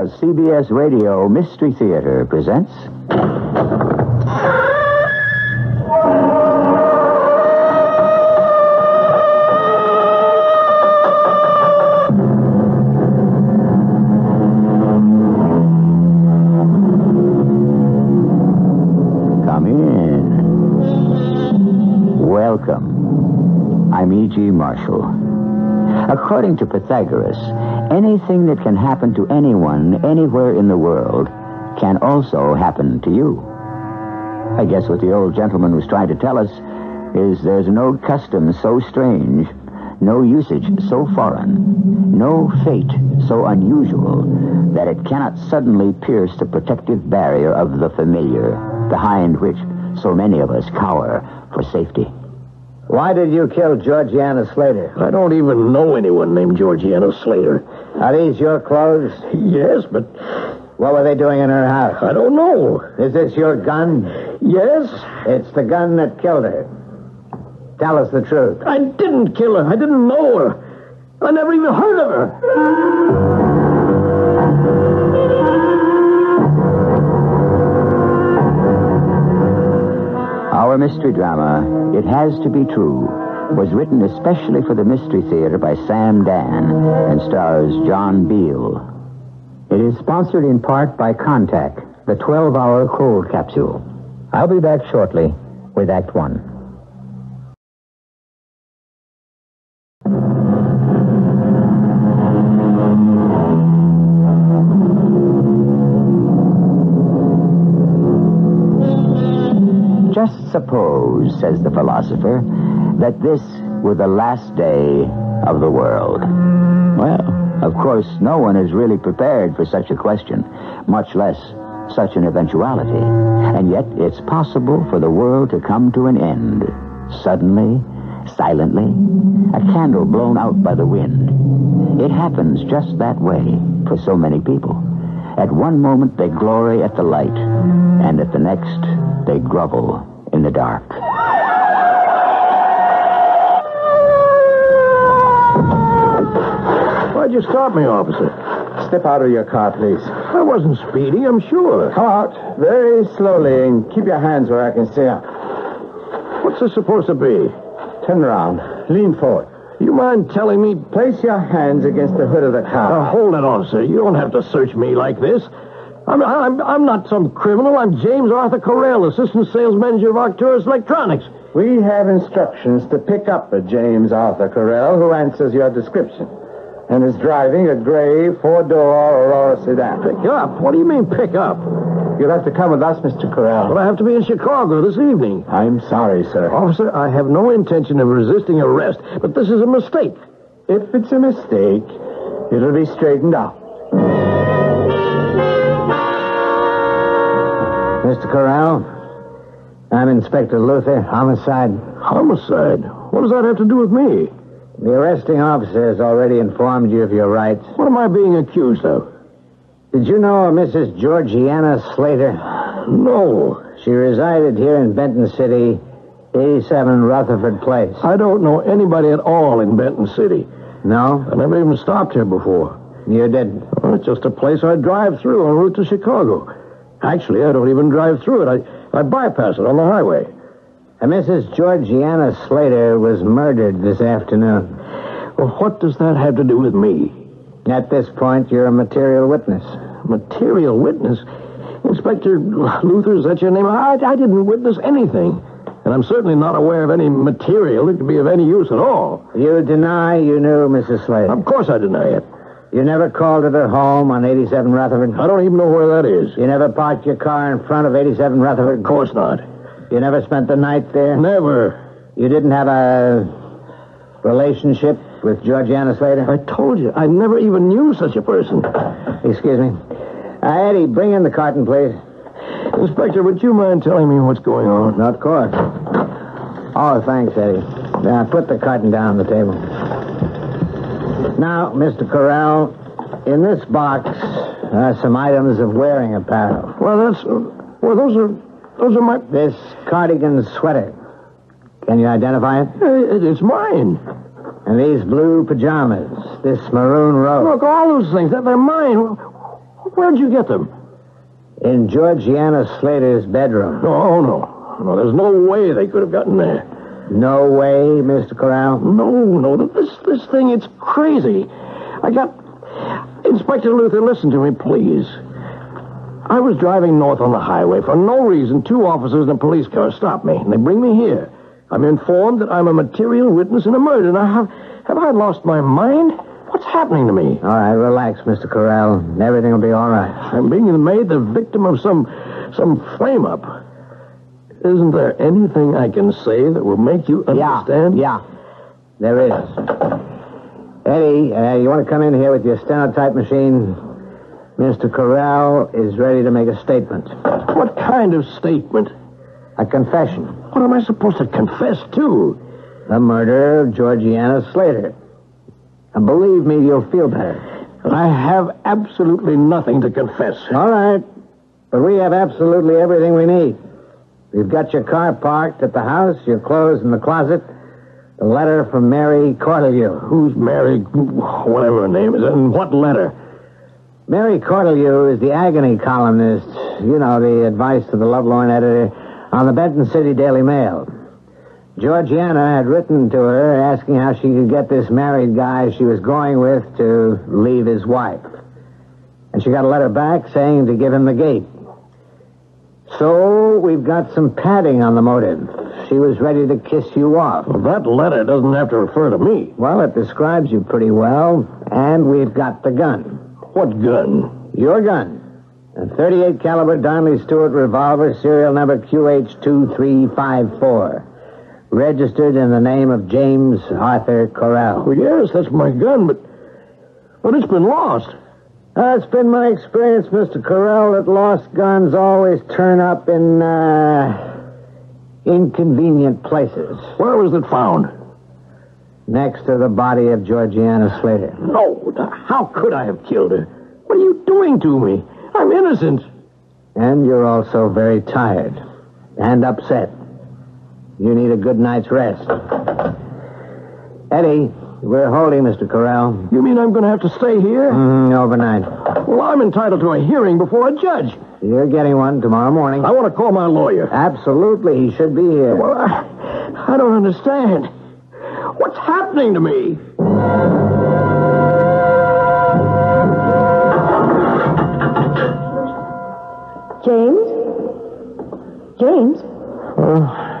The CBS Radio Mystery Theater presents. Come in. Welcome. I'm E.G. Marshall. According to Pythagoras, anything that can happen to anyone anywhere in the world can also happen to you. I guess what the old gentleman was trying to tell us is there's no custom so strange, no usage so foreign, no fate so unusual that it cannot suddenly pierce the protective barrier of the familiar, behind which so many of us cower for safety. Why did you kill Georgiana Slater? I don't even know anyone named Georgiana Slater. Are these your clothes? Yes, but What were they doing in her house? I don't know. Is this your gun? Yes? It's the gun that killed her. Tell us the truth. I didn't kill her. I didn't know her. I never even heard of her. Our mystery drama, It Has to Be True, was written especially for the Mystery Theater by Sam Dann and stars John Beal. It is sponsored in part by Contac, the 12 hour cold capsule. I'll be back shortly with Act One. Just suppose, says the philosopher, that this were the last day of the world. Well, of course, no one is really prepared for such a question, much less such an eventuality. And yet, it's possible for the world to come to an end. Suddenly, silently, a candle blown out by the wind. It happens just that way for so many people. At one moment, they glory at the light, and at the next, they grovel in the dark. Why'd you stop me, officer? Step out of your car, please. I wasn't speeding, I'm sure. Come out very slowly and keep your hands where I can see them. What's this supposed to be? Turn around. Lean forward. You mind telling me? Place your hands against the hood of the car. Now, hold it, officer. You don't have to search me like this. I'm, I'm, I'm not some criminal. I'm James Arthur Correll, assistant sales manager of Arcturus Electronics. We have instructions to pick up a James Arthur Correll who answers your description and is driving a gray four-door Aurora sedan. Pick up? What do you mean, pick up? You'll have to come with us, Mr. Correll. Well, I have to be in Chicago this evening. I'm sorry, sir. Officer, I have no intention of resisting arrest, but this is a mistake. If it's a mistake, it'll be straightened out. Mr. Corral, I'm Inspector Luther, homicide. Homicide? What does that have to do with me? The arresting officer has already informed you of your rights. What am I being accused of? Did you know a Mrs. Georgiana Slater? No. She resided here in Benton City, 87 Rutherford Place. I don't know anybody at all in Benton City. No, I never even stopped here before. you didn't. Well, it's just a place I drive through en route to Chicago. Actually, I don't even drive through it. I, I bypass it on the highway. Uh, a Mrs. Georgiana Slater was murdered this afternoon. Well, what does that have to do with me? At this point, you're a material witness. Material witness? Inspector Luther, is that your name? I, I didn't witness anything. And I'm certainly not aware of any material that could be of any use at all. You deny you knew Mrs. Slater. Of course I deny it. You never called at her home on 87 Rutherford? I don't even know where that is. You never parked your car in front of 87 Rutherford? Of course not. You never spent the night there? Never. You didn't have a relationship with Georgiana Slater? I told you, I never even knew such a person. Excuse me. Uh, Eddie, bring in the carton, please. Inspector, would you mind telling me what's going on? No, of course. Oh, thanks, Eddie. Now, put the carton down on the table. Now, Mr. Corral, in this box are some items of wearing apparel. Well, that's. Uh, well, those are. Those are my. This cardigan sweater. Can you identify it? Uh, it's mine. And these blue pajamas. This maroon robe. Look, all those things. They're mine. Where'd you get them? In Georgiana Slater's bedroom. Oh, no. No, there's no way they could have gotten there. No way, Mr. Corral. No, no. This this thing, it's crazy. I got. Inspector Luther, listen to me, please. I was driving north on the highway. For no reason, two officers in a police car stopped me, and they bring me here. I'm informed that I'm a material witness in a murder. Now, have, have I lost my mind? What's happening to me? All right, relax, Mr. Corral. Everything will be all right. I'm being made the victim of some some flame up. Isn't there anything I can say that will make you understand? Yeah, yeah. There is. Eddie, uh, you want to come in here with your stenotype machine? Mr. Corral is ready to make a statement. What kind of statement? A confession. What am I supposed to confess to? The murder of Georgiana Slater. And believe me, you'll feel better. I have absolutely nothing to confess. All right. But we have absolutely everything we need. We've got your car parked at the house, your clothes in the closet, the letter from Mary Cortelyou. Who's Mary, whatever her name is, and what letter? Mary Cortelyou is the agony columnist, you know, the advice to the lovelorn editor, on the Benton City Daily Mail. Georgiana had written to her asking how she could get this married guy she was going with to leave his wife. And she got a letter back saying to give him the gate. So we've got some padding on the motive. She was ready to kiss you off. Well, that letter doesn't have to refer to me. Well, it describes you pretty well, and we've got the gun. What gun? Your gun. A 38 caliber Darnley Stewart revolver, serial number QH2354. Registered in the name of James Arthur Corral. Well, yes, that's my gun, but but it's been lost. Uh, it's been my experience, Mr. Corral, that lost guns always turn up in, uh, inconvenient places. Where was it found? Next to the body of Georgiana Slater. No, how could I have killed her? What are you doing to me? I'm innocent. And you're also very tired and upset. You need a good night's rest. Eddie, we're holding Mr. Corral. You mean I'm going to have to stay here? Mm, overnight. Well, I'm entitled to a hearing before a judge. You're getting one tomorrow morning. I want to call my lawyer. Absolutely, he should be here. Well, I, I don't understand. What's happening to me? James? James?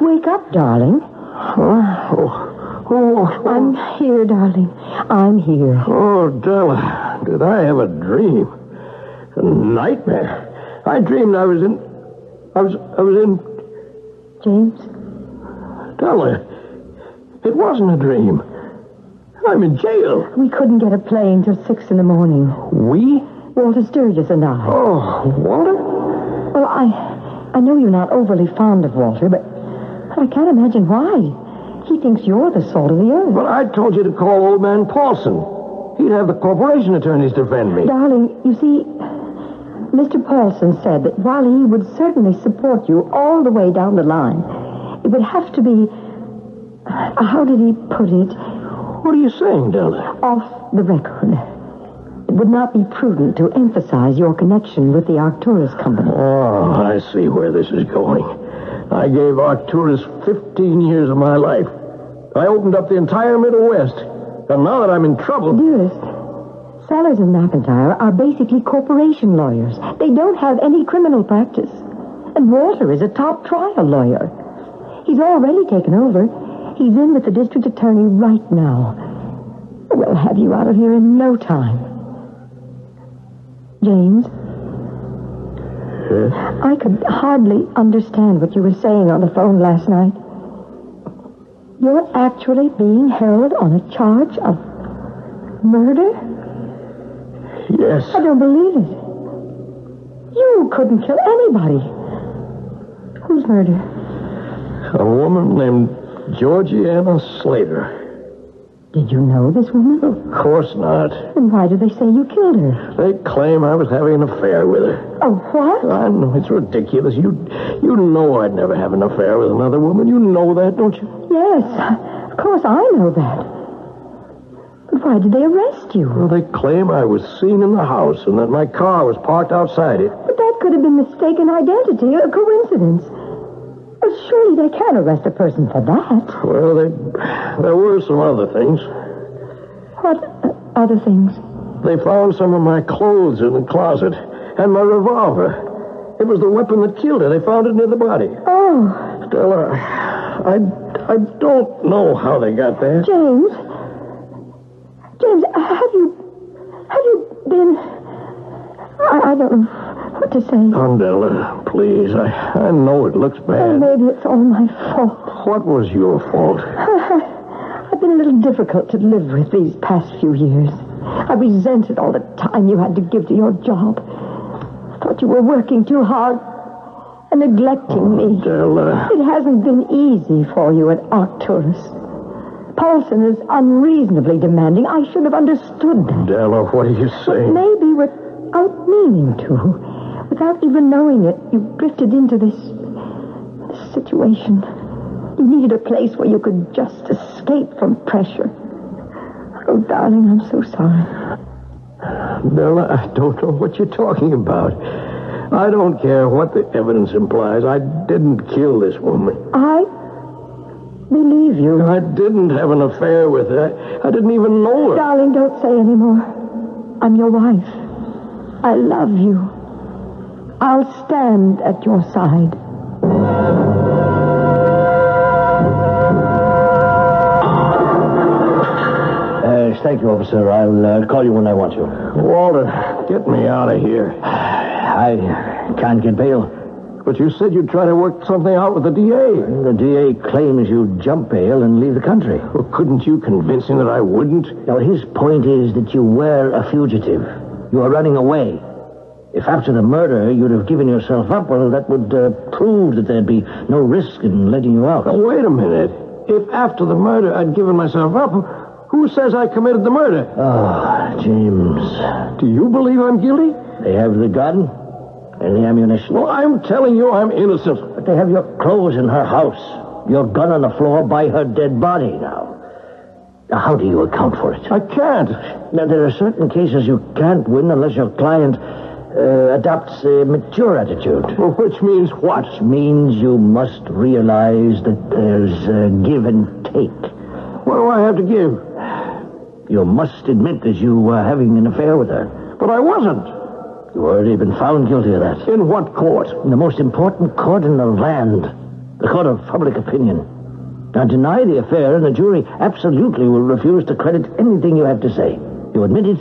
Wake up, darling. Oh, oh, I'm here, darling. I'm here. oh, Della, did I have a dream? A nightmare. I dreamed I was in. I was. I was in. James? Della, it wasn't a dream. I'm in jail. We couldn't get a plane till six in the morning. We? Walter Sturgis and I. Oh, Walter? Well, I, I know you're not overly fond of Walter, but I can't imagine why. He thinks you're the salt of the earth. Well, I told you to call old man Paulson. He'd have the corporation attorneys defend me. Darling, you see, Mr. Paulson said that while he would certainly support you all the way down the line, it would have to be. uh, How did he put it? What are you saying, Della? Off the record. It would not be prudent to emphasize your connection with the Arcturus Company. Oh, I see where this is going. I gave Arcturus 15 years of my life. I opened up the entire Middle West. And now that I'm in trouble. Dearest, Sellers and McIntyre are basically corporation lawyers. They don't have any criminal practice. And Walter is a top trial lawyer. He's already taken over. He's in with the district attorney right now. We'll have you out of here in no time. James, I could hardly understand what you were saying on the phone last night. You're actually being held on a charge of murder? Yes. I don't believe it. You couldn't kill anybody. Whose murder? A woman named Georgiana Slater. Did you know this woman? Of course not. And why did they say you killed her? They claim I was having an affair with her. Oh, what? I know it's ridiculous. You, you know I'd never have an affair with another woman. You know that, don't you? Yes, of course I know that. But why did they arrest you? Well, they claim I was seen in the house and that my car was parked outside it. But that could have been mistaken identity, a coincidence. Surely they can't arrest a person for that. Well, they, there were some other things. What uh, other things? They found some of my clothes in the closet and my revolver. It was the weapon that killed her. They found it near the body. Oh, Stella, I, I don't know how they got there. James. James, have you. Have you been. I, I don't know what to say. Oh, please. I, I know it looks bad. Oh, maybe it's all my fault. What was your fault? I've been a little difficult to live with these past few years. I resented all the time you had to give to your job. I thought you were working too hard and neglecting me. Oh, Della. Uh, it hasn't been easy for you at Arcturus. Paulson is unreasonably demanding. I should have understood that. Della, uh, what are you saying? Maybe without meaning to, without even knowing it, you drifted into this, this situation. You needed a place where you could just escape from pressure. Oh, darling, I'm so sorry. Della, I don't know what you're talking about. I don't care what the evidence implies. I didn't kill this woman. I believe you. I didn't have an affair with her. I didn't even know her. Darling, don't say any more. I'm your wife. I love you. I'll stand at your side. Uh, thank you, officer. I'll uh, call you when I want you. Walter, get me out of here. I can't get bail. But you said you'd try to work something out with the DA. The DA claims you'd jump bail and leave the country. Well, couldn't you convince him that I wouldn't? Now, his point is that you were a fugitive. You are running away. If after the murder you'd have given yourself up, well, that would uh, prove that there'd be no risk in letting you out. Now, wait a minute. If after the murder I'd given myself up, who says I committed the murder? Ah, James. Do you believe I'm guilty? They have the gun and the ammunition. Well, I'm telling you I'm innocent. But they have your clothes in her house. Your gun on the floor by her dead body now. Now, how do you account for it? I can't. Now, there are certain cases you can't win unless your client uh, adopts a mature attitude. Well, which means what? Which means you must realize that there's a give and take. What do I have to give? You must admit that you were having an affair with her. But I wasn't. You've already been found guilty of that. In what court? In the most important court in the land, the court of public opinion. Now, deny the affair, and the jury absolutely will refuse to credit anything you have to say. You admit it?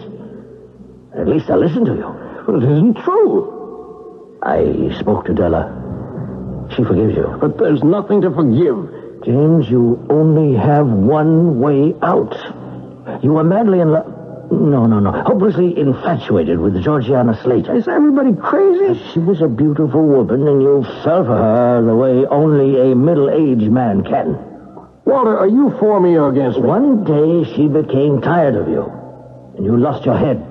At least I'll listen to you. But it isn't true. I spoke to Della. She forgives you. But there's nothing to forgive. James, you only have one way out. You were madly in love. No, no, no. Hopelessly infatuated with Georgiana Slater. Is everybody crazy? She was a beautiful woman, and you fell for her the way only a middle-aged man can. Walter, are you for me or against me? One day she became tired of you, and you lost your head.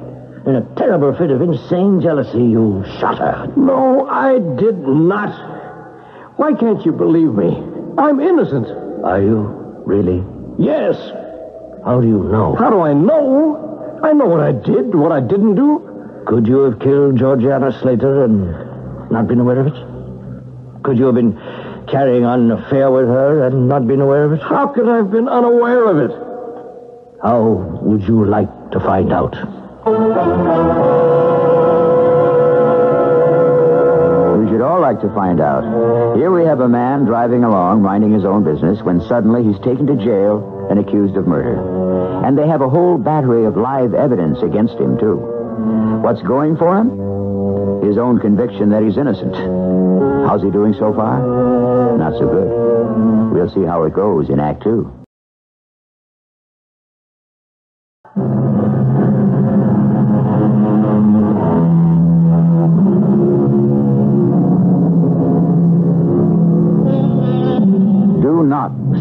In a terrible fit of insane jealousy, you shot her. No, I did not. Why can't you believe me? I'm innocent. Are you really? Yes. How do you know? How do I know? I know what I did, what I didn't do. Could you have killed Georgiana Slater and not been aware of it? Could you have been carrying on an affair with her and not been aware of it? How could I have been unaware of it? How would you like to find out? We should all like to find out. Here we have a man driving along, minding his own business, when suddenly he's taken to jail and accused of murder. And they have a whole battery of live evidence against him, too. What's going for him? His own conviction that he's innocent. How's he doing so far? Not so good. We'll see how it goes in Act Two.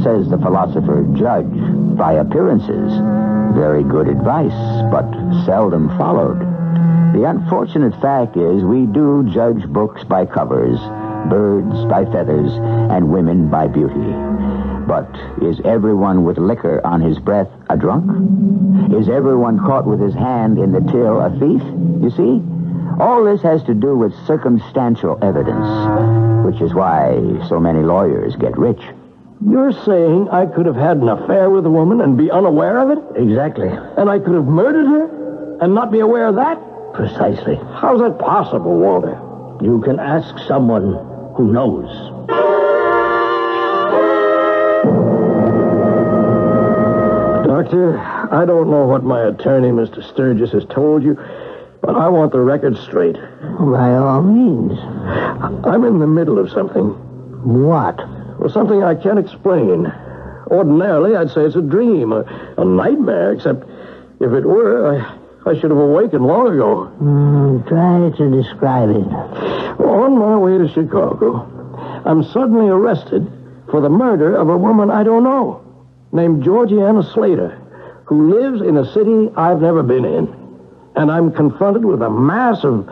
Says the philosopher, judge by appearances. Very good advice, but seldom followed. The unfortunate fact is we do judge books by covers, birds by feathers, and women by beauty. But is everyone with liquor on his breath a drunk? Is everyone caught with his hand in the till a thief? You see? All this has to do with circumstantial evidence, which is why so many lawyers get rich. You're saying I could have had an affair with a woman and be unaware of it? Exactly. And I could have murdered her and not be aware of that? Precisely. How's that possible, Walter? You can ask someone who knows. Doctor, I don't know what my attorney, Mr. Sturgis, has told you, but I want the record straight. By all means. I'm in the middle of something. What? Well, something I can't explain. Ordinarily, I'd say it's a dream, a, a nightmare, except if it were, I, I should have awakened long ago. Mm, try to describe it. On my way to Chicago, I'm suddenly arrested for the murder of a woman I don't know, named Georgiana Slater, who lives in a city I've never been in. And I'm confronted with a mass of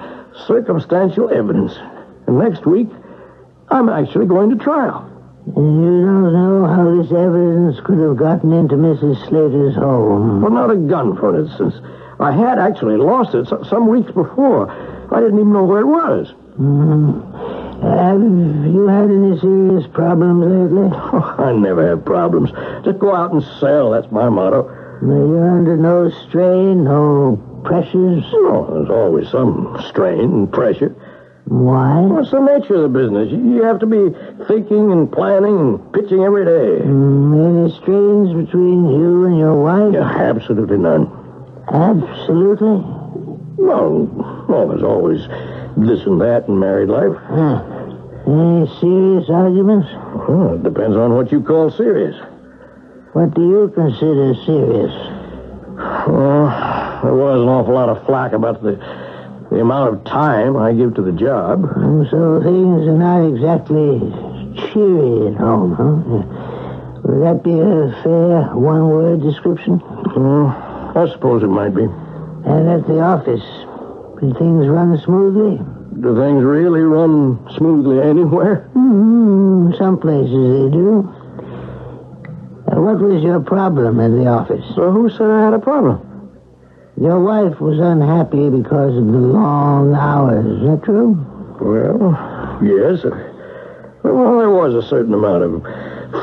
circumstantial evidence. And next week, I'm actually going to trial. You don't know how this evidence could have gotten into Mrs. Slater's home. Well, not a gun, for instance. I had actually lost it some weeks before. I didn't even know where it was. Mm. Have you had any serious problems lately? Oh, I never have problems. Just go out and sell. That's my motto. You're under no strain, no pressures. Oh, there's always some strain and pressure. Why? What's the nature of the business? You have to be thinking and planning and pitching every day. Mm, Any strains between you and your wife? Yeah, absolutely none. Absolutely. No, well, there's always this and that in married life. Huh. Any serious arguments? Well, it depends on what you call serious. What do you consider serious? Well, there was an awful lot of flack about the the amount of time I give to the job. Mm, So things are not exactly cheery at home, huh? Would that be a fair one-word description? Hmm, I suppose it might be. And at the office, do things run smoothly? Do things really run smoothly anywhere? Mm, some places they do. Uh, what was your problem at the office? So who said I had a problem? Your wife was unhappy because of the long hours. Is that true? Well, yes. Well, there was a certain amount of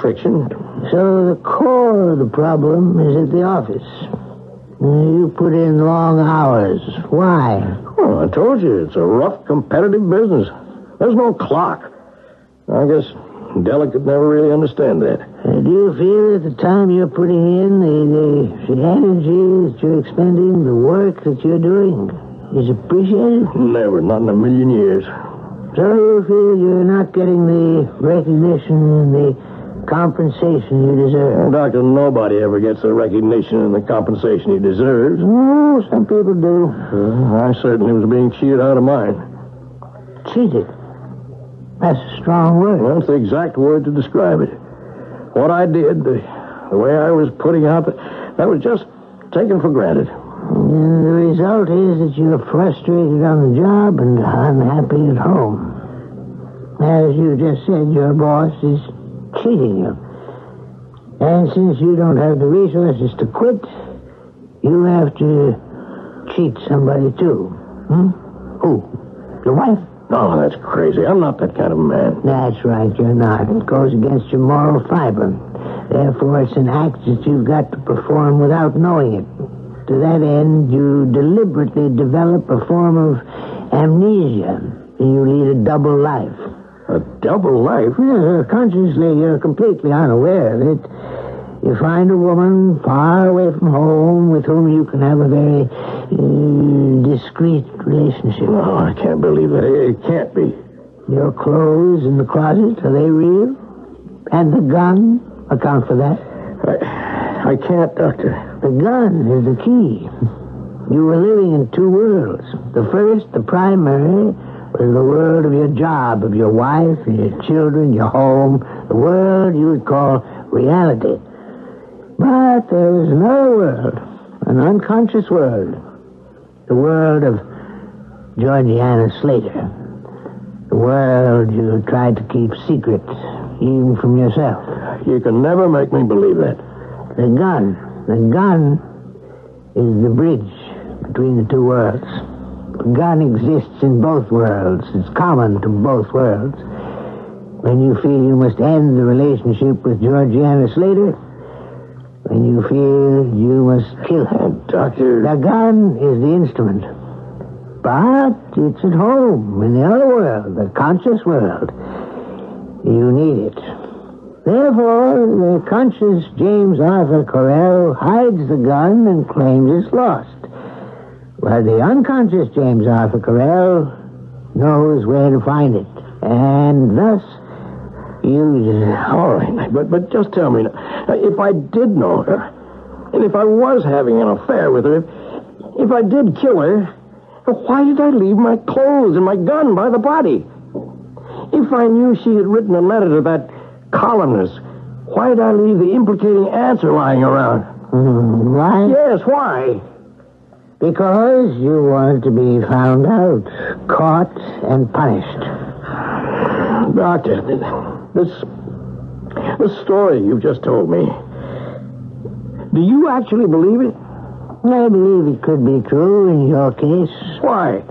friction. So the core of the problem is at the office. You put in long hours. Why? Well, I told you, it's a rough, competitive business. There's no clock. I guess Della could never really understand that. Uh, do you feel at the time you're putting in the, the, the energy that you're expending, the work that you're doing, is appreciated? Never, not in a million years. So you feel you're not getting the recognition and the compensation you deserve? Well, Doctor, nobody ever gets the recognition and the compensation he deserves. Oh, some people do. Uh, I certainly was being cheated out of mine. Cheated. That's a strong word. Well, that's the exact word to describe it. What I did, the, the way I was putting out, that was just taken for granted. And the result is that you're frustrated on the job and unhappy at home. As you just said, your boss is cheating you. And since you don't have the resources to quit, you have to cheat somebody too. Hmm? Who? Your wife? Oh, that's crazy. I'm not that kind of man. That's right, you're not. It goes against your moral fiber. Therefore, it's an act that you've got to perform without knowing it. To that end, you deliberately develop a form of amnesia. You lead a double life. A double life? Yeah, consciously, you're completely unaware of it. You find a woman far away from home with whom you can have a very uh, discreet relationship. Oh, I can't believe that. It it can't be. Your clothes in the closet, are they real? And the gun account for that? I, I can't, Doctor. The gun is the key. You were living in two worlds. The first, the primary, was the world of your job, of your wife, and your children, your home, the world you would call reality. But there is another world, an unconscious world, the world of Georgiana Slater. The world you tried to keep secret. even from yourself. You can never make me believe that. The gun, the gun is the bridge between the two worlds. The gun exists in both worlds. It's common to both worlds. When you feel you must end the relationship with Georgiana Slater, when you feel you must kill her. Doctor. The gun is the instrument. But it's at home, in the other world, the conscious world. You need it. Therefore, the conscious James Arthur Corell hides the gun and claims it's lost. While the unconscious James Arthur Corell knows where to find it. And thus it. All right, but, but just tell me, now, if I did know her, and if I was having an affair with her, if, if I did kill her, why did I leave my clothes and my gun by the body? If I knew she had written a letter to that columnist, why did I leave the implicating answer lying around? Hmm, Why? Yes, why? Because you wanted to be found out, caught, and punished. Doctor, this, this story you've just told me, do you actually believe it? I believe it could be true in your case, Why?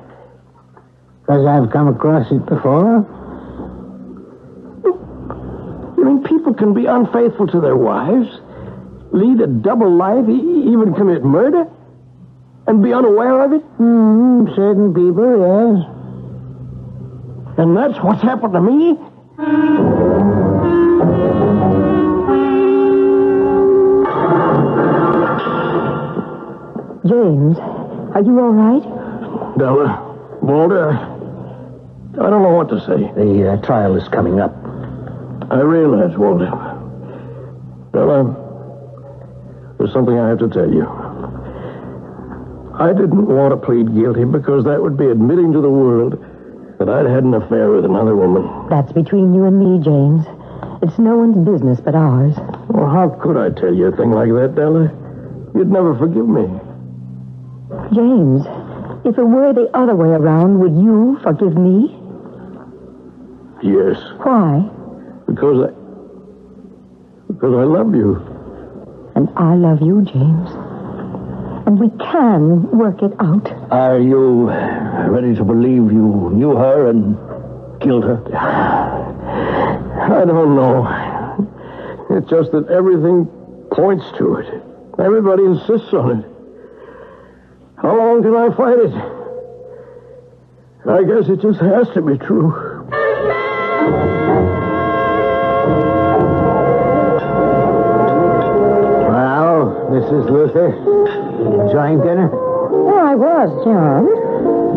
because I've come across it before. You mean people can be unfaithful to their wives, lead a double life, e- even commit murder, and be unaware of it? Hmm, certain people, yes. And that's what's happened to me? James, are you all right? Della, Walter, I don't know what to say. The uh, trial is coming up. I realize, Walter. Della, there's something I have to tell you. I didn't want to plead guilty because that would be admitting to the world that I'd had an affair with another woman. That's between you and me, James. It's no one's business but ours. Well, how could I tell you a thing like that, Della? You'd never forgive me. James, if it were the other way around, would you forgive me? Yes, Why? because I. Because I love you. And I love you, James. And we can work it out. Are you ready to believe you knew her and killed her? I don't know. It's just that everything points to it. Everybody insists on it. How long can I fight it? I guess it just has to be true. Well, Mrs. Luther, enjoying dinner? Oh, I was, John.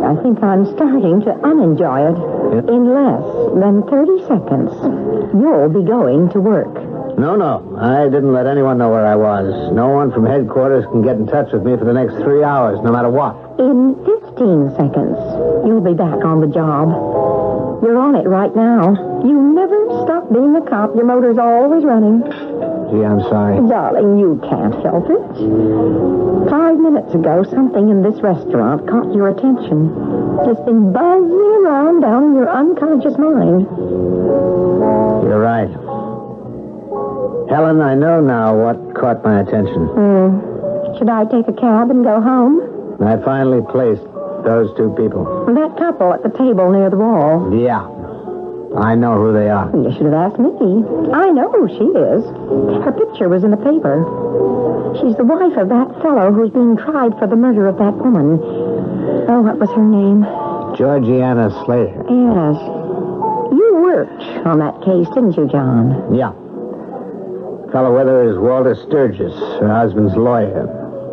I think I'm starting to unenjoy it. In less than 30 seconds, you'll be going to work. No, no. I didn't let anyone know where I was. No one from headquarters can get in touch with me for the next three hours, no matter what. In 15 seconds, you'll be back on the job. You're on it right now. You never stop being a cop. Your motor's always running. Gee, I'm sorry. Darling, you can't help it. Five minutes ago, something in this restaurant caught your attention. It's been buzzing around down in your unconscious mind. You're right. Helen, I know now what caught my attention. Hmm. Should I take a cab and go home? I finally placed those two people. That couple at the table near the wall. Yeah. I know who they are. You should have asked me. I know who she is. Her picture was in the paper. She's the wife of that fellow who's being tried for the murder of that woman. Oh, what was her name? Georgiana Slater. Yes. You worked on that case, didn't you, John? Yeah. Fellow with her is Walter Sturgis, her husband's lawyer.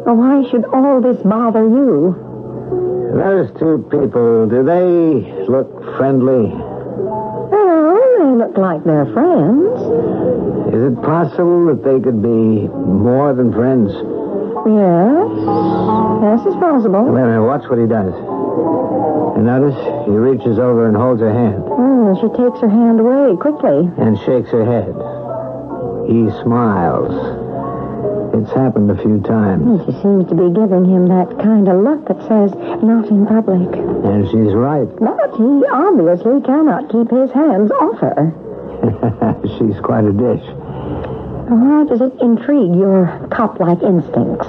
Well, why should all this bother you? Those two people, do they look friendly? They look like they're friends. Is it possible that they could be more than friends? Yes. Yes, it's possible. Wait a minute, watch what he does. You notice? He reaches over and holds her hand Hmm, she takes her hand away quickly. and shakes her head. He smiles. It's happened a few times. She seems to be giving him that kind of look that says, not in public. And she's right. But he obviously cannot keep his hands off her. She's quite a dish. Why does it intrigue your cop-like instincts?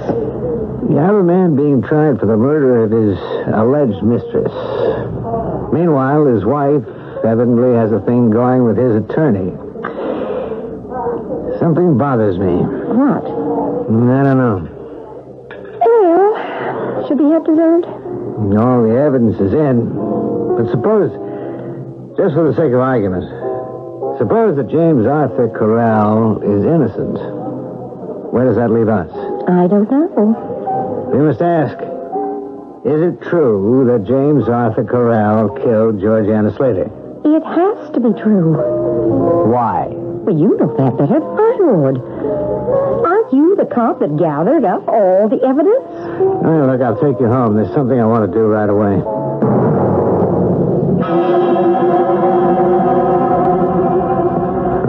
You have a man being tried for the murder of his alleged mistress. Meanwhile, his wife evidently has a thing going with his attorney. Something bothers me. What? I don't know. Well, should he have deserved? All the evidence is in. But suppose, just for the sake of argument, suppose that James Arthur Corral is innocent. Where does that leave us? I don't know. We must ask, is it true that James Arthur Corral killed Georgiana Slater? It has to be true. Why? Well, you know that better than I would. Aren't you the cop that gathered up all the evidence? Hey, look, I'll take you home. There's something I want to do right away.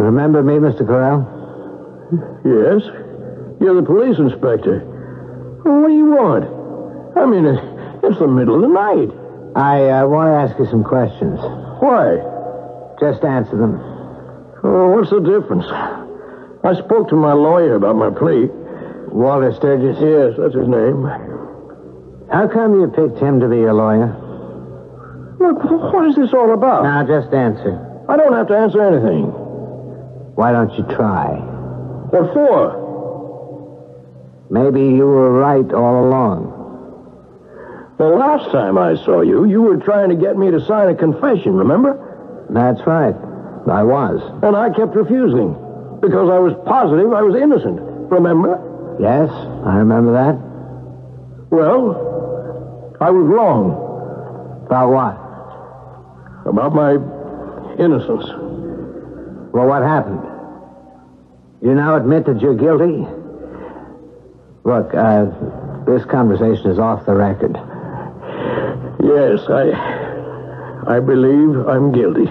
Remember me, Mr. Corral? Yes? You're the police inspector. Well, what do you want? I mean, it's, it's the middle of the night. I uh, want to ask you some questions. Why? Just answer them. Oh, what's the difference? I spoke to my lawyer about my plea. Walter Sturgis? Yes, that's his name. How come you picked him to be your lawyer? Look, what is this all about? Now, just answer. I don't have to answer anything. Why don't you try? What for? Maybe you were right all along. The last time I saw you, you were trying to get me to sign a confession, remember? That's right. I was. And I kept refusing because I was positive I was innocent. Remember? Yes, I remember that. Well, I was wrong About what? about my innocence. Well, what happened? You now admit that you're guilty? Look, uh, this conversation is off the record. Yes, I I believe I'm guilty.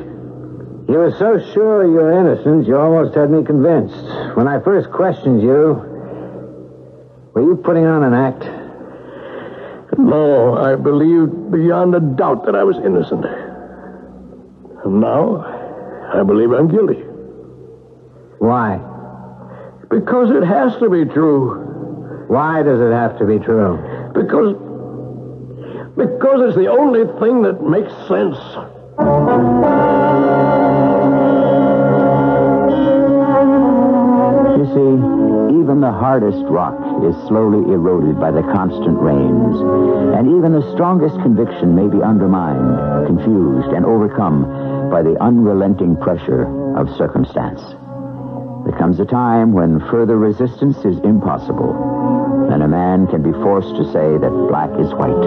You were so sure of your innocence, you almost had me convinced. When I first questioned you, were you putting on an act? No, I believed beyond a doubt that I was innocent. And now, I believe I'm guilty. Why? Because it has to be true. Why does it have to be true? Because. Because it's the only thing that makes sense. You see, even the hardest rock is slowly eroded by the constant rains, and even the strongest conviction may be undermined, confused, and overcome by the unrelenting pressure of circumstance. There comes a time when further resistance is impossible, and a man can be forced to say that black is white,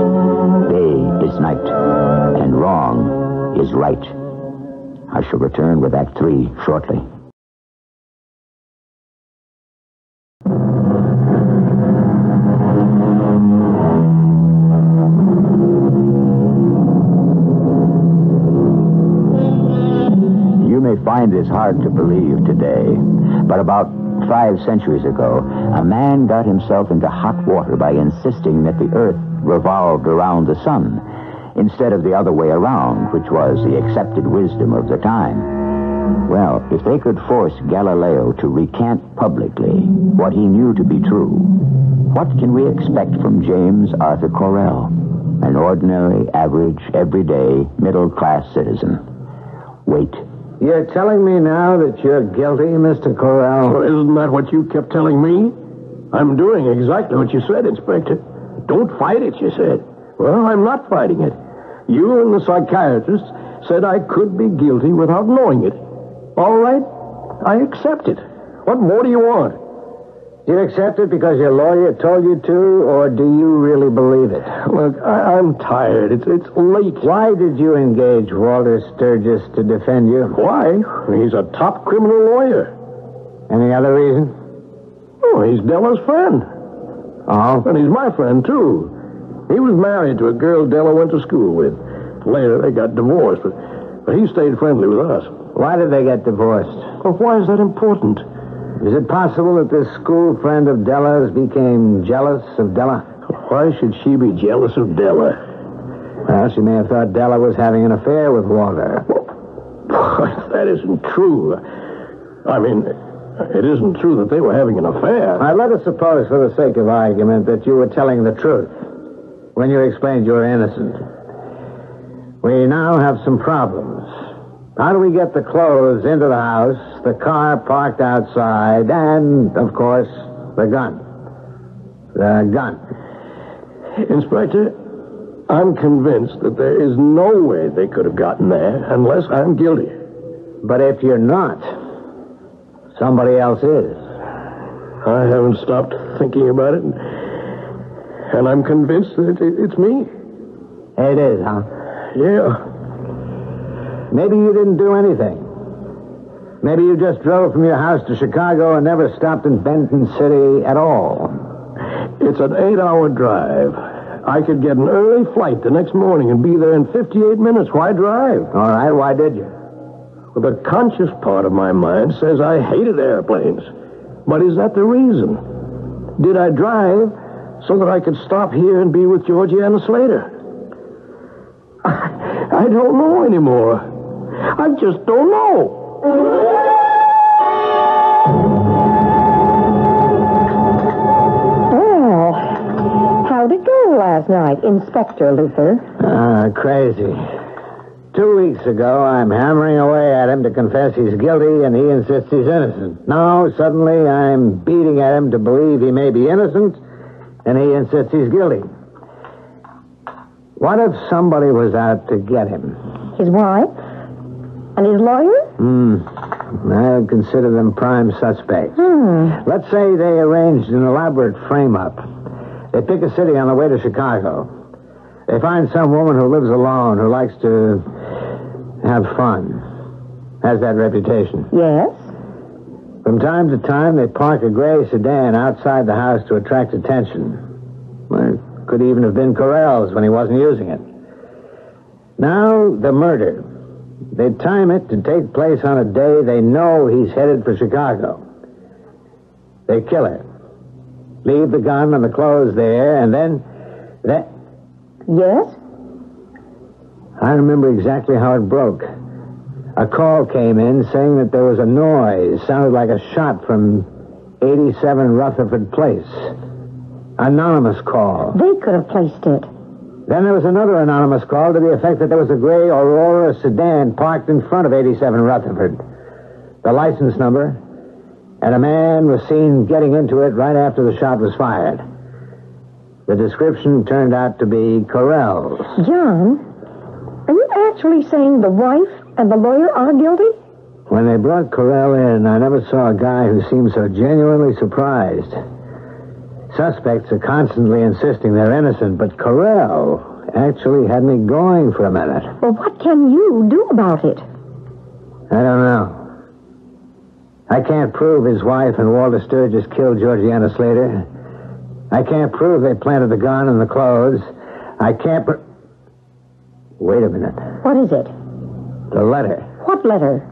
day is night, and wrong is right. I shall return with Act Three shortly. You may find this hard to believe today, but about five centuries ago, a man got himself into hot water by insisting that the earth revolved around the sun instead of the other way around, which was the accepted wisdom of the time. Well, if they could force Galileo to recant publicly what he knew to be true, what can we expect from James Arthur Correll, an ordinary, average, everyday, middle class citizen? Wait. You're telling me now that you're guilty, Mr. Corral? Well, isn't that what you kept telling me? I'm doing exactly what you said, Inspector. Don't fight it, you said. Well, I'm not fighting it. You and the psychiatrist said I could be guilty without knowing it. All right, I accept it. What more do you want? You accept it because your lawyer told you to, or do you really believe it? Look, I, I'm tired. It's it's late. Why did you engage Walter Sturgis to defend you? Why? He's a top criminal lawyer. Any other reason? Oh, he's Della's friend. Oh? And he's my friend, too. He was married to a girl Della went to school with. Later, they got divorced, but, but he stayed friendly with us. Why did they get divorced? Well, why is that important? Is it possible that this school friend of Della's became jealous of Della? Why should she be jealous of Della? Well, she may have thought Della was having an affair with Walter. that isn't true. I mean, it isn't true that they were having an affair. Now, let us suppose, for the sake of argument, that you were telling the truth when you explained you were innocent. We now have some problems. How do we get the clothes into the house, the car parked outside, and, of course, the gun? The gun. Inspector, I'm convinced that there is no way they could have gotten there unless I'm guilty. But if you're not, somebody else is. I haven't stopped thinking about it, and I'm convinced that it- it's me. It is, huh? Yeah. Maybe you didn't do anything. Maybe you just drove from your house to Chicago and never stopped in Benton City at all. It's an eight hour drive. I could get an early flight the next morning and be there in 58 minutes. Why drive? All right, why did you? Well, the conscious part of my mind says I hated airplanes. But is that the reason? Did I drive so that I could stop here and be with Georgiana Slater? I I don't know anymore. I just don't know. Well, how'd it go last night, Inspector Luther? Ah, crazy. Two weeks ago, I'm hammering away at him to confess he's guilty, and he insists he's innocent. Now, suddenly, I'm beating at him to believe he may be innocent, and he insists he's guilty. What if somebody was out to get him? His wife? And his lawyer? Hmm. I would consider them prime suspects. Let's say they arranged an elaborate frame-up. They pick a city on the way to Chicago. They find some woman who lives alone, who likes to have fun. Has that reputation. Yes. From time to time, they park a gray sedan outside the house to attract attention. Well, it could even have been Correll's when he wasn't using it. Now, the murder. They time it to take place on a day they know he's headed for Chicago. They kill her. Leave the gun and the clothes there, and then. That. Yes? I remember exactly how it broke. A call came in saying that there was a noise. Sounded like a shot from 87 Rutherford Place. Anonymous call. They could have placed it. Then there was another anonymous call to the effect that there was a gray Aurora sedan parked in front of 87 Rutherford. The license number, and a man was seen getting into it right after the shot was fired. The description turned out to be Correll's. John, are you actually saying the wife and the lawyer are guilty? When they brought Correll in, I never saw a guy who seemed so genuinely surprised. Suspects are constantly insisting they're innocent, but Correll actually had me going for a minute. Well, what can you do about it? I don't know. I can't prove his wife and Walter Sturgis killed Georgiana Slater. I can't prove they planted the gun and the clothes. I can't. Pr- Wait a minute. What is it? The letter What letter?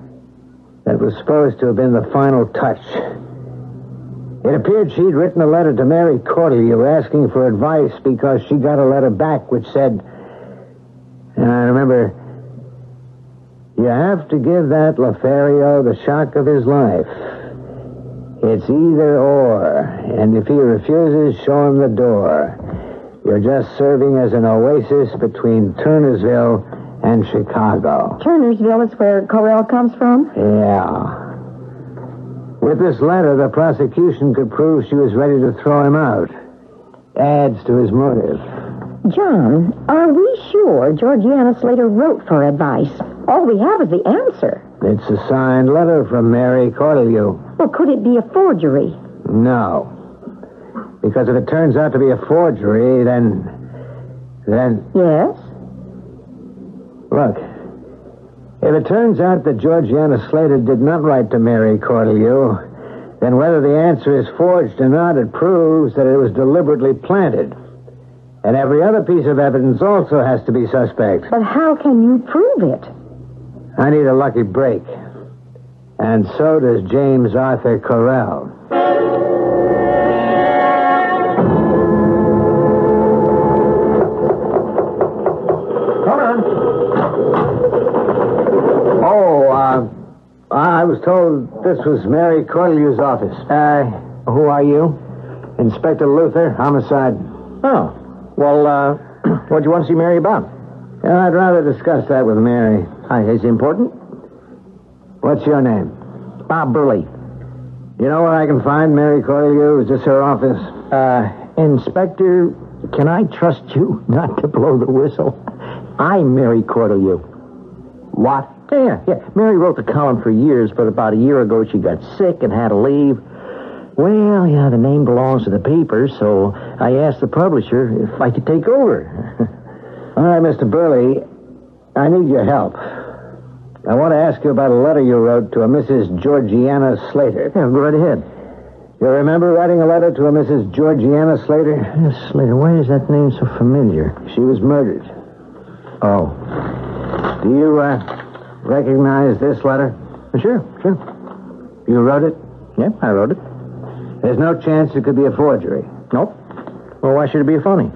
that was supposed to have been the final touch. It appeared she'd written a letter to Mary Cortelyou asking for advice because she got a letter back which said, and I remember, you have to give that Lothario the shock of his life. It's either or, and if he refuses, show him the door. You're just serving as an oasis between Turnersville and Chicago. Turnersville is where Correll comes from? Yeah. With this letter, the prosecution could prove she was ready to throw him out. Adds to his motive. John, are we sure Georgiana Slater wrote for advice? All we have is the answer. It's a signed letter from Mary Cortelyou. Well, could it be a forgery? No. Because if it turns out to be a forgery, then. Then. Yes? Look. If it turns out that Georgiana Slater did not write to Mary Cortelyou, then whether the answer is forged or not, it proves that it was deliberately planted. And every other piece of evidence also has to be suspect. But how can you prove it? I need a lucky break. And so does James Arthur Correll. Was told this was Mary Cortelyou's office. Uh, who are you? Inspector Luther, homicide. Oh. Well, uh, what do you want to see Mary about? Yeah, I'd rather discuss that with Mary. Hi, is it important? What's your name? Bob Burley. You know where I can find Mary Cortelyou? Is this her office? Uh, Inspector, can I trust you not to blow the whistle? I'm Mary Cortelyou. What? Yeah, yeah. Mary wrote the column for years, but about a year ago she got sick and had to leave. Well, yeah, the name belongs to the paper, so I asked the publisher if I could take over. All right, Mr. Burley, I need your help. I want to ask you about a letter you wrote to a Mrs. Georgiana Slater. Yeah, go right ahead. You remember writing a letter to a Mrs. Georgiana Slater? Yes, Slater, why is that name so familiar? She was murdered. Oh. Do you uh, recognize this letter? Sure, sure. You wrote it? Yeah, I wrote it. There's no chance it could be a forgery. Nope. Well, why should it be funny?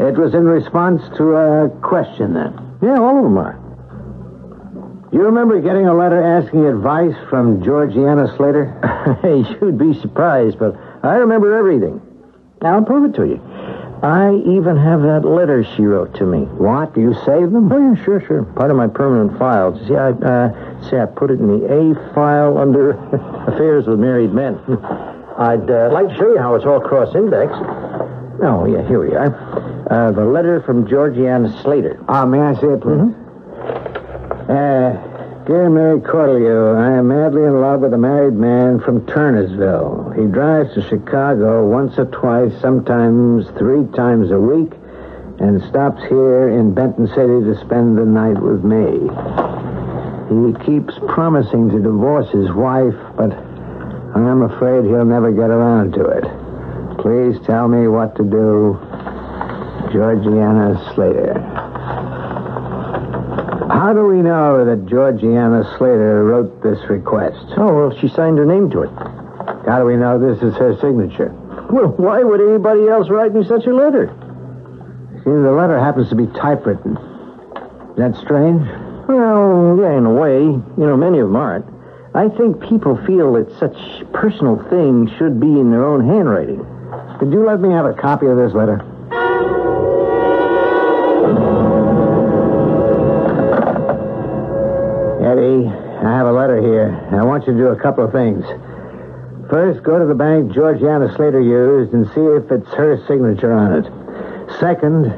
It was in response to a question then. Yeah, all of them are. You remember getting a letter asking advice from Georgiana Slater? hey, you'd be surprised, but I remember everything. I'll prove it to you. I even have that letter she wrote to me. What? Do you save them? Oh, yeah, sure, sure. Part of my permanent files. See, I, uh, see, I put it in the A file under Affairs with Married Men. I'd uh, like to show you how it's all cross-indexed. Oh, yeah, here we are. Uh, the letter from Georgiana Slater. Ah, may I see it, please? Mm-hmm. Uh, dear Mary Cortelyou, I am madly in love with a married man from Turnersville. He drives to Chicago once or twice, sometimes three times a week, and stops here in Benton City to spend the night with me. He keeps promising to divorce his wife, but I'm afraid he'll never get around to it. Please tell me what to do. Georgiana Slater. How do we know that Georgiana Slater wrote this request? Oh, well, she signed her name to it. How do we know this is her signature? Well, why would anybody else write me such a letter? See, the letter happens to be typewritten. Is that strange? Well, yeah, in a way. You know, many of them aren't. I think people feel that such personal things should be in their own handwriting. Could you let me have a copy of this letter? I have a letter here. I want you to do a couple of things. First, go to the bank Georgiana Slater used and see if it's her signature on it. Second,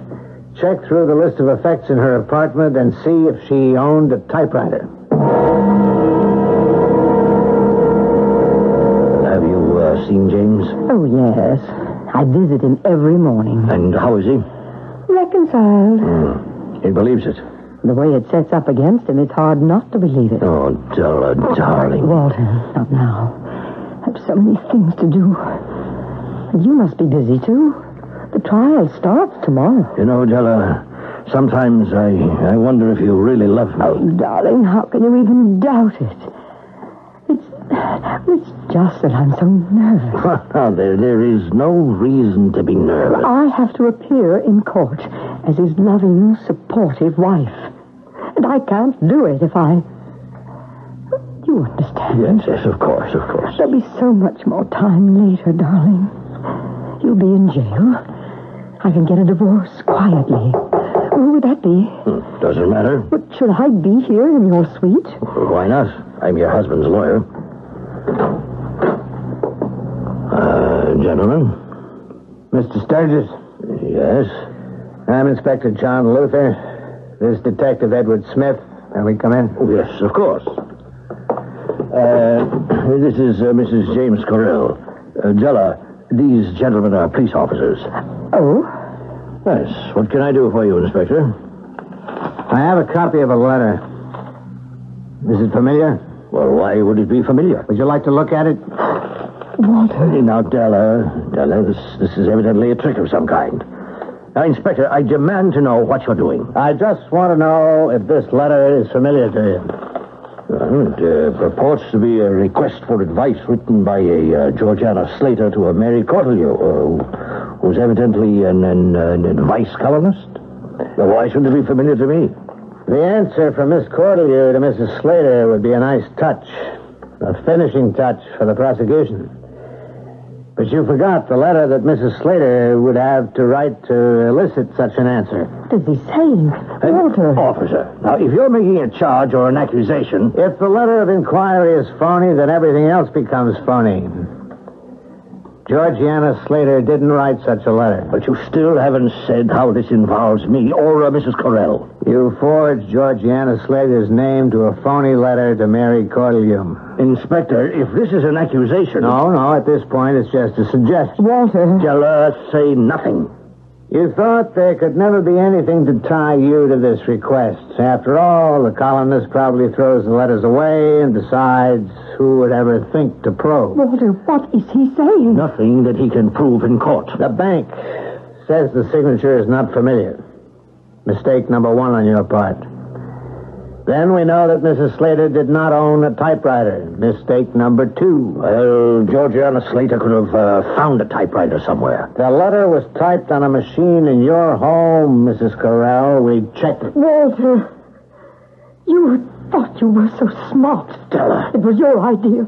check through the list of effects in her apartment and see if she owned a typewriter. Have you uh, seen James? Oh, yes. I visit him every morning. And how is he? Reconciled. He believes it. The way it sets up against him, it's hard not to believe it. Oh, Della, darling. Walter, not now. I've so many things to do. And you must be busy, too. The trial starts tomorrow. You know, Della, sometimes I, I wonder if you really love me. Oh, darling, how can you even doubt it? It's, it's just that I'm so nervous. there, there is no reason to be nervous. I have to appear in court as his loving, supportive wife. And I can't do it if I. You understand? Yes, yes, of course, of course. There'll be so much more time later, darling. You'll be in jail. I can get a divorce quietly. Who would that be? Hmm, Doesn't matter. But should I be here in your suite? Why not? I'm your husband's lawyer. Uh, gentlemen? Mr. Sturgis, Yes? I'm Inspector John Luther. This is Detective Edward Smith. Can we come in? Oh, yes, of course. Uh, this is uh, Mrs. James Correll. Uh, Della, these gentlemen are police officers. Oh? Yes. What can I do for you, Inspector? I have a copy of a letter. Is it familiar? Well, why would it be familiar? Would you like to look at it? Walter. Now, Della, Della, this, this is evidently a trick of some kind. Now, Inspector, I demand to know what you're doing. I just want to know if this letter is familiar to you. Well, it uh, purports to be a request for advice written by a uh, Georgiana Slater to a Mary Cortelyou, uh, who's evidently an, an, an advice columnist. Now, why shouldn't it be familiar to me? The answer from Miss Cortelyou to Mrs. Slater would be a nice touch. A finishing touch for the prosecution. But you forgot the letter that Mrs. Slater would have to write to elicit such an answer. What is he saying? Walter. Officer, now, if you're making a charge or an accusation, If the letter of inquiry is phony, then everything else becomes phony. Georgiana Slater didn't write such a letter. but you still haven't said how this involves me or uh, Mrs. Correll. You forged Georgiana Slater's name to a phony letter to Mary Cordelum. Inspector, if this is an accusation... No, no, at this point it's just a suggestion. Walter. Shall uh, say nothing. You thought there could never be anything to tie you to this request. After all, the columnist probably throws the letters away and decides who would ever think to probe. Walter, what is he saying? Nothing that he can prove in court. The bank says the signature is not familiar. Mistake number one on your part. Then we know that Mrs. Slater did not own a typewriter. Mistake number two. Well, Georgiana Slater could have uh, found a typewriter somewhere. The letter was typed on a machine in your home, Mrs. Correll. We checked it. Walter. You thought you were so smart. Della. It was your idea.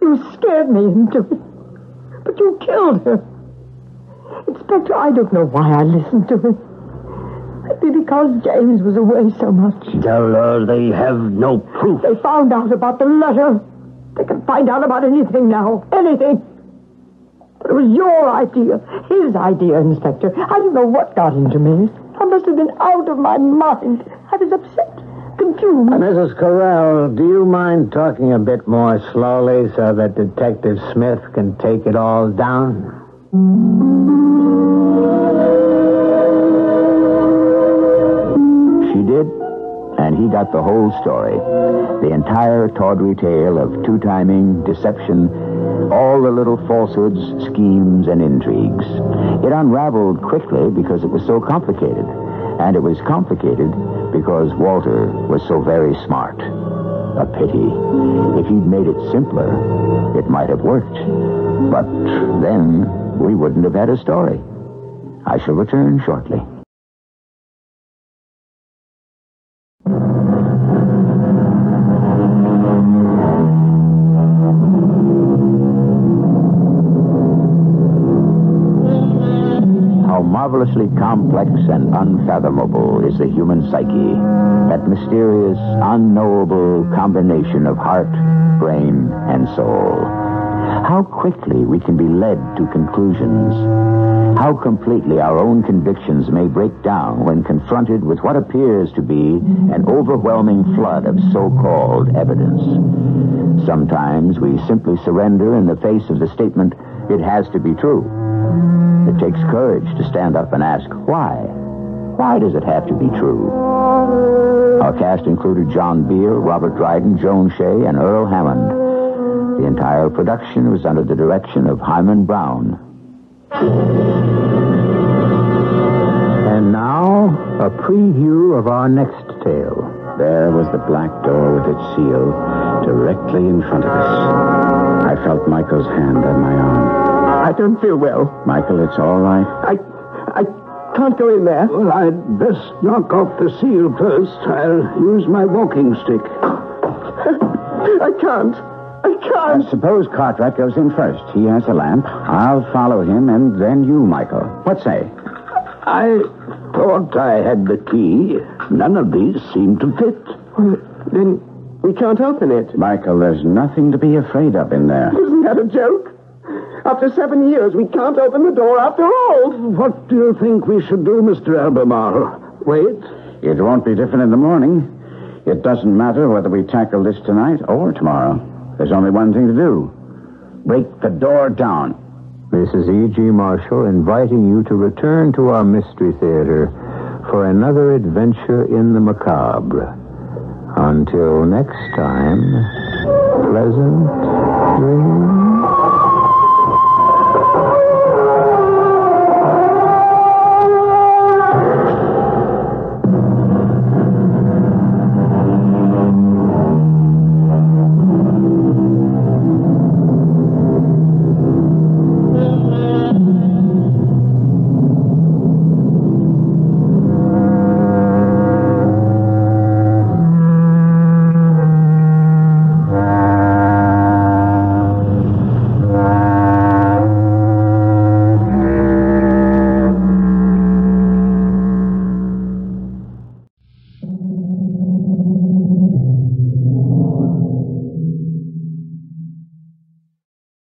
You scared me into it. But you killed her. Inspector, I don't know why I listened to him. Maybe because James was away so much. Della, they have no proof. They found out about the letter. They can find out about anything now. Anything. But it was your idea. His idea, Inspector. I don't know what got into me. I must have been out of my mind. I was upset, confused. Uh, Mrs. Correll, do you mind talking a bit more slowly so that Detective Smith can take it all down? He got the whole story. The entire tawdry tale of two-timing, deception, all the little falsehoods, schemes, and intrigues. It unraveled quickly because it was so complicated. And it was complicated because Walter was so very smart. A pity. If he'd made it simpler, it might have worked. But then we wouldn't have had a story. I shall return shortly. Marvelously complex and unfathomable is the human psyche. That mysterious, unknowable combination of heart, brain, and soul. How quickly we can be led to conclusions. How completely our own convictions may break down when confronted with what appears to be an overwhelming flood of so-called evidence. Sometimes we simply surrender in the face of the statement, it has to be true. It takes courage to stand up and ask, why? Why does it have to be true? Our cast included John Beal, Robert Dryden, Joan Shay, and Earl Hammond. The entire production was under the direction of Himan Brown. And now, a preview of our next tale. There was the black door with its seal directly in front of us. I felt Michael's hand on my arm. I don't feel well. Michael, it's all right. I, I can't go in there. Well, I'd best knock off the seal first. I'll use my walking stick. I can't. I can't. Suppose Cartwright goes in first. He has a lamp. I'll follow him, and then you, Michael. What say? I thought I had the key. None of these seem to fit. then we can't open it. Michael, there's nothing to be afraid of in there. Isn't that a joke? After seven years, we can't open the door after all. What do you think we should do, Mr. Albemarle? Wait? It won't be different in the morning. It doesn't matter whether we tackle this tonight or tomorrow. There's only one thing to do. Break the door down. This is E.G. Marshall inviting you to return to our Mystery Theater for another adventure in the macabre. Until next time, pleasant dreams.